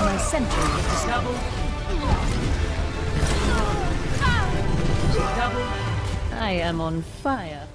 My sentry is Double. Double. I am on fire.